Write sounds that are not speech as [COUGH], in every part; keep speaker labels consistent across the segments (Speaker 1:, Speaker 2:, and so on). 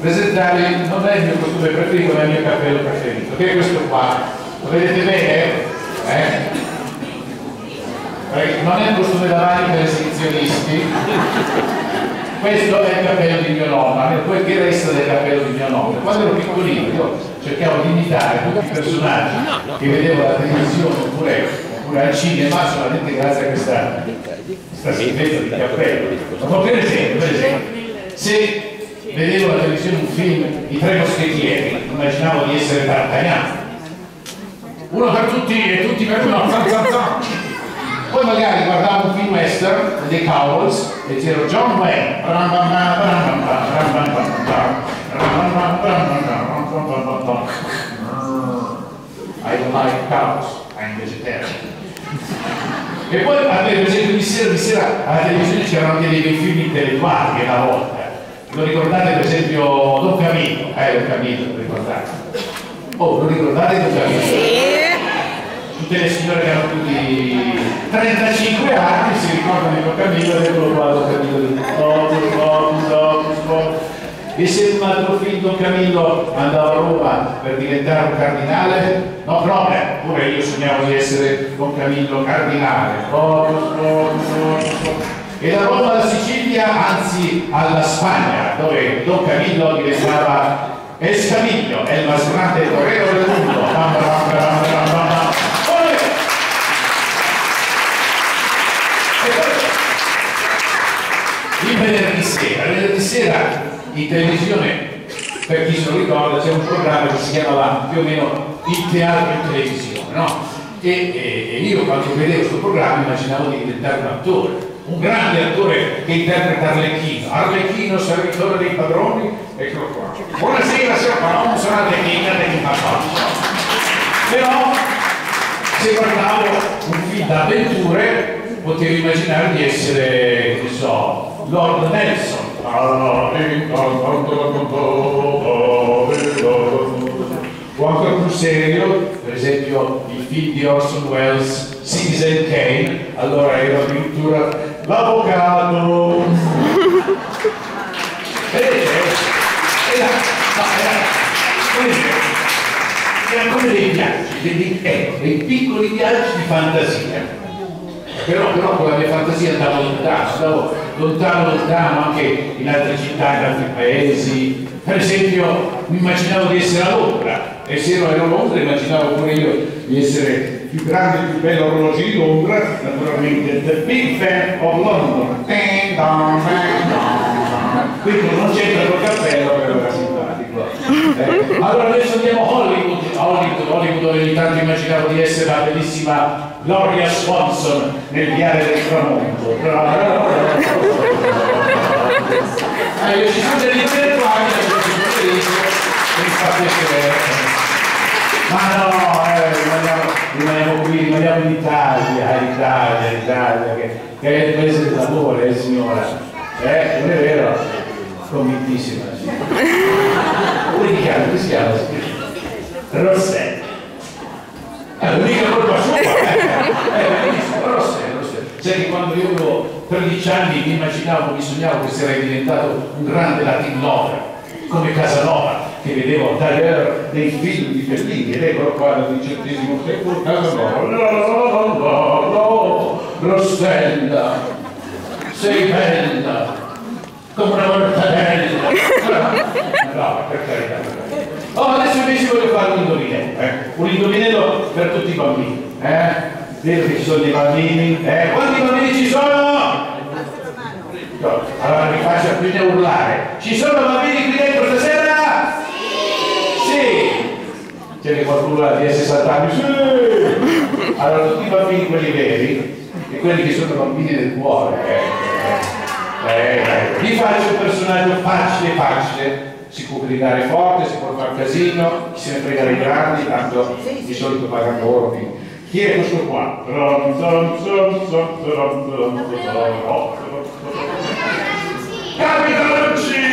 Speaker 1: presentare non è il mio costume preferito ma il mio cappello preferito. Che è questo qua? Lo vedete bene? Eh? non è il costume da bagno per esibizionisti questo è il cappello di mio nonno quel che resta del cappello di mio nonno. Quando ero piccolino io cercavo di imitare tutti i personaggi che vedevo alla televisione oppure, oppure al cinema solamente grazie a questa, questa di cappello ma per esempio, per esempio se vedevo alla televisione un film I Tre Moschettieri immaginavo di essere D'Artagnan. Uno per tutti e tutti per uno. Zan zan zan poi magari guardavo un film western dei Cowboys e c'era John Wayne. I don't like cows I'm vegetarian. E poi per esempio di sera, di sera alla televisione c'erano anche dei film intellettuali una volta lo ricordate per esempio Don Camillo? Eh Don Camillo lo ricordate? Oh lo ricordate Don Camillo? Sì. Tutte le signore che hanno più di 35 anni si ricordano di Don Camillo ed eccolo qua Don Camillo. Di Focus, Focus, Focus, Focus e se un altro figlio Don Camillo andava a Roma per diventare un cardinale? No problem, pure io sognavo di essere Don Camillo cardinale. Focus, Focus, Focus e da Roma alla Sicilia, anzi alla Spagna, dove Don Camillo diventava Escamillo, è il más grande torero del mondo. il venerdì sera, il venerdì sera in televisione, per chi se lo ricorda, c'è un programma che si chiamava più o meno il teatro in televisione, no? E, e, e io quando vedevo questo programma immaginavo di diventare un attore, un grande attore che interpreta Arlecchino, Arlecchino servitore dei padroni, eccolo qua. Buonasera, signor Palombo, sono Arlecchino, Arlecchino Però se guardavo un film d'avventure potevo immaginare di essere, che so, Lord Nelson. O ancora più serio, per esempio il film di Orson Welles, Citizen Kane, allora era addirittura l'avvocato. [LAUGHS] Vedete? Era, era, era come dei viaggi, dei, dei, dei piccoli viaggi di fantasia però, però con la mia fantasia andavo lontano, andavo lontano lontano anche in altre città, in altri paesi. Per esempio mi immaginavo di essere a Londra e se ero a Londra immaginavo pure io di essere il più grande e più bello orologio di Londra, naturalmente The Big Fan of London. Quindi non c'entra col cappello, però era simpatico. Eh. Allora adesso andiamo a Hollywood, Hollywood, Hollywood dove ogni tanto immaginavo di essere la bellissima Gloria Swanson nel viale del tramonto. Eh, io ci sono degli intellettuali che mi fa piacere. Ma no, eh, rimaniamo, rimaniamo qui, rimaniamo in Italia, in Italia, in Italia, che, che è il paese del lavoro, eh signora. Eh, non è vero? Convintissima. Come si chiama? Come si chiama? Rossetto. È l'unica colpa sua, eh, eh, però se, sai che quando io avevo 13 anni mi immaginavo, mi sognavo che sarei diventato un grande Latin come Casanova, che vedevo tagliare dei film di Fellini, ed eccolo qua dal diciottesimo secolo, no, no, no, no, Rossella, sei bella, come una mortadella, [LAUGHS] no, per carità, Oh, adesso invece voglio fare un indovinello, eh? un indovinello per tutti i bambini. Eh? Vedo che ci sono dei bambini. Eh? Quanti bambini ci sono? No, allora mi faccia quindi urlare. Ci sono bambini qui dentro stasera? C'è qualcuno ha 10 60 anni? Sì. Allora tutti i bambini, quelli veri, e quelli che sono bambini del cuore. Eh, eh, eh. Vi faccio un personaggio facile facile si può gridare forte, si può fare casino, chi se ne frega dei grandi, tanto di solito pagano loro. Chi è questo qua? Bravissimo!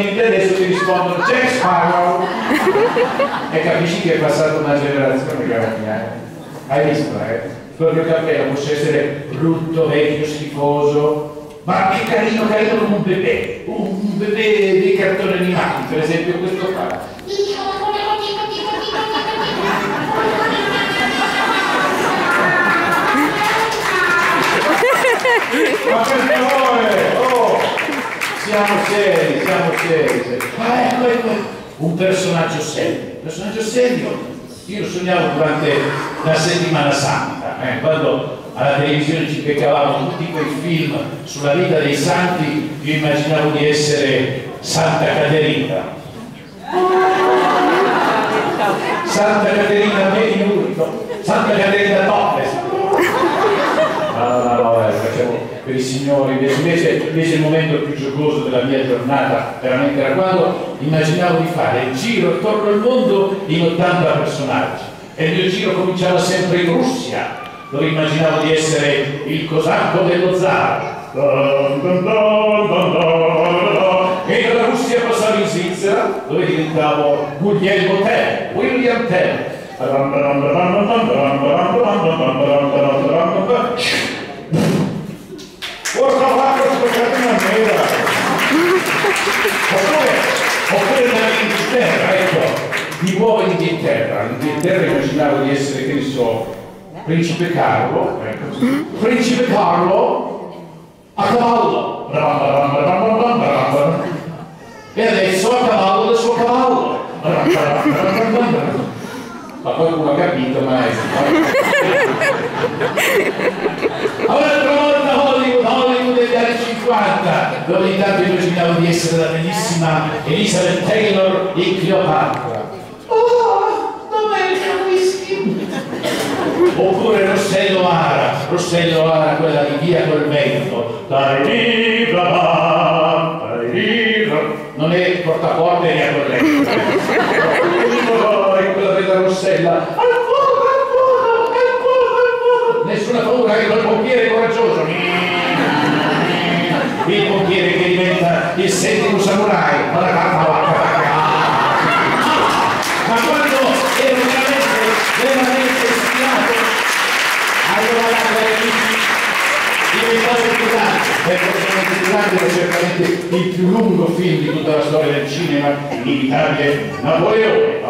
Speaker 1: Bambini adesso ti rispondono Jack Sparrow e capisci che è passata una generazione cara mia. Hai visto, eh? Che il cappello può essere brutto, vecchio, schifoso, ma è carino, carino come un bebè, un bebè dei cartoni animati, per esempio questo qua. [LAUGHS] Ma per favore, oh, siamo seri, siamo seri. Ma ecco, ecco, un personaggio serio, un personaggio serio. Io sognavo durante la settimana santa, eh, quando alla televisione ci beccavamo tutti quei film sulla vita dei santi, io immaginavo di essere Santa Caterina. Santa Caterina Mediurito, Santa Caterina Toppes. No, no, no, eh, facevo per i signori, invece, invece il momento più giocoso della mia giornata veramente era quando immaginavo di fare il giro attorno al mondo in 80 personaggi e il mio giro cominciava sempre in Russia dove immaginavo di essere il cosacco dello zar. E dalla Russia passavo in Svizzera, dove diventavo Guglielmo Tell, William Tell. Oppure, oppure nell'Inghilterra, ecco, di nuovo in Inghilterra. In Inghilterra immaginavo di essere, che ne so, Principe Carlo, ecco, Principe Carlo a cavallo. E adesso a cavallo del suo cavallo. Ma poi uno ha capito, ma è... 50, dove intanto immaginavo di essere la bellissima Elizabeth Taylor in Cleopatra. Oh, dov'è il whisky? Oppure Rossello Ara, Rossello Ara, quella di Via col vento. Non è portaporte né a. È [LAUGHS] quella della Rossella. È certamente il più lungo film di tutta la storia del cinema inevitabile Napoleone.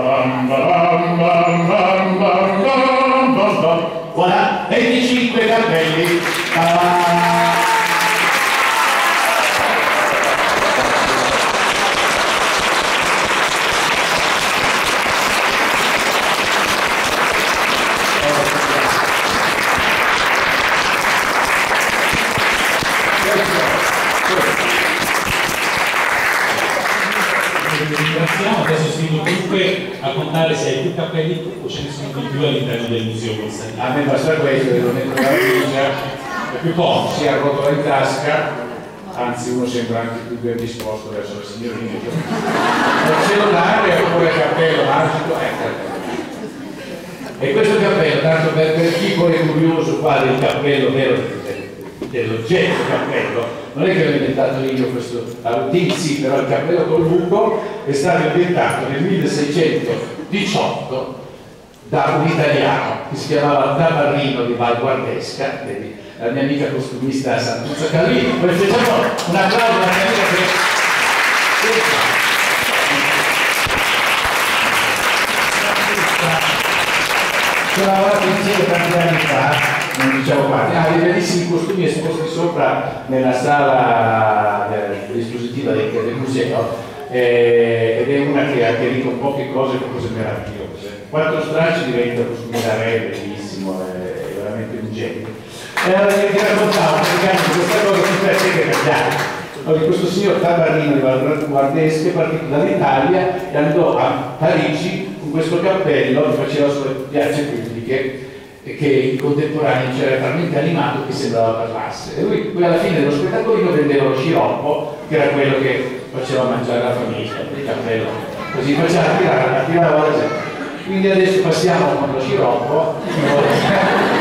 Speaker 1: Voilà 25 cartelli ah.
Speaker 2: ringraziamo, adesso si comunque a contare se hai più cappelli o ce ne sono di più all'interno del museo Constantino.
Speaker 1: A me basta questo, devo mettere la valigia, è più poco, si arrotola in tasca, anzi uno sembra anche più ben disposto verso la signorina. Il cellulare oppure il cappello magico, ecco. E questo cappello, tanto per, per chi poi è curioso qual è il cappello vero dell'oggetto cappello, non è che l'ho inventato io questo routine, sì, però il cappello col buco è stato inventato nel 1618 da un italiano che si chiamava Tabarrino di Val Guardesca, la mia amica costumista Santuzza Callini, poi facciamo un applauso alla mia amica che ho lavorato insieme tanti anni fa non diciamo quanti, ha dei bellissimi costumi esposti sopra nella sala espositiva del, del museo eh, ed è una che ha chiarito un po' che cose, cose meravigliose. Quattro stracci diventa costume da re, bellissimo, è veramente un genio. E allora ti raccontavo praticamente questa cosa che per che cambiare. Allora, questo signor Tabarino di Valguardesche è partito dall'Italia e andò a Parigi con questo cappello che faceva sulle piazze pubbliche che in contemporanea c'era talmente animato che sembrava parlasse. E lui poi alla fine dello spettacolino vendeva lo sciroppo, che era quello che faceva mangiare la famiglia, il cappello. Così faceva tirare, la gente. Quindi adesso passiamo con lo sciroppo, chi vuole,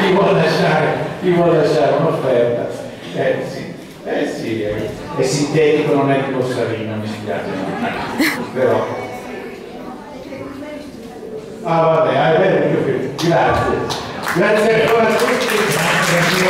Speaker 1: chi vuole lasciare, vuole lasciare un'offerta. Eh sì, eh sì, è, è, sintetico, non è di Bossarino, mi spiace. No. Però. Ah vabbè, ah, è vero, grazie. Grazie ancora a tutti.